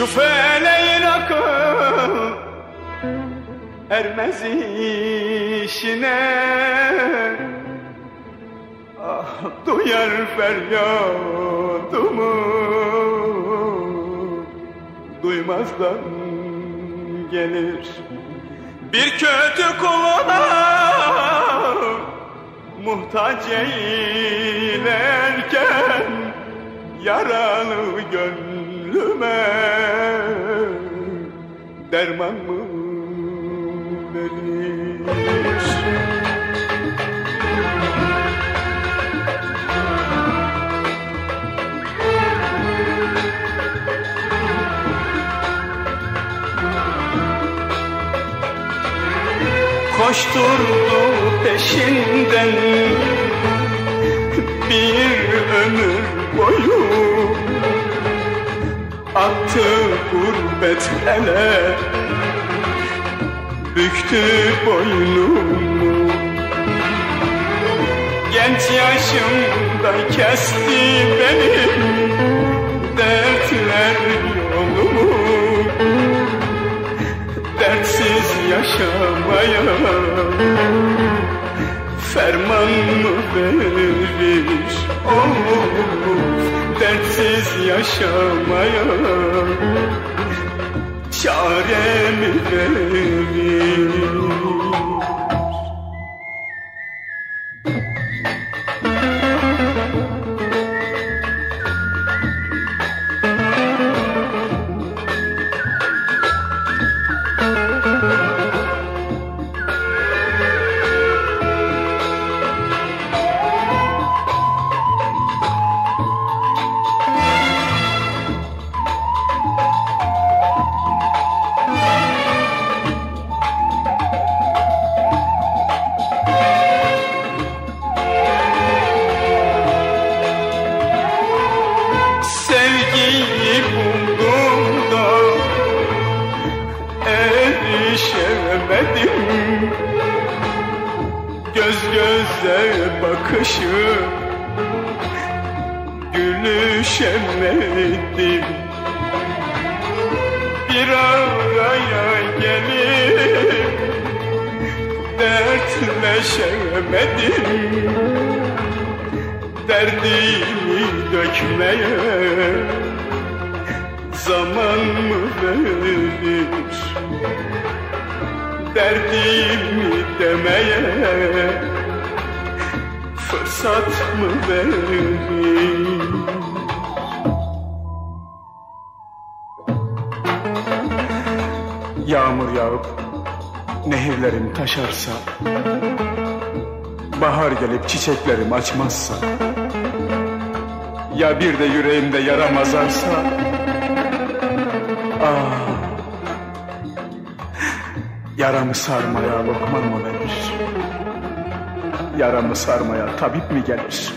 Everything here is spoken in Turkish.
Şu feleğin akıl ermez işine. Ah duyar feryadımı Duymazdan gelir Bir kötü kuluna Muhtaç eylerken Yaralı gönlüme Derman mı verir Koşturdu peşinden bir ömür boyu Attı gurbet ele. Büktü boynumu. Genç yaşımda kesti benim Dertler yolumu. Dertsiz yaşamaya Ferman mı verir yaşamaya Çare mi verir erişemedim Göz göze bakışı gülüşemedim Bir araya gelip dertleşemedim. Derdimi dökmeye zaman mı verir Derdimi demeye. Fırsat mı verir Yağmur yağıp nehirlerim taşarsa Bahar gelip çiçeklerim açmazsa Ya bir de yüreğimde yaram azarsa Ah Yaramı sarmaya lokman mı verir? Yaramı sarmaya tabip mi gelir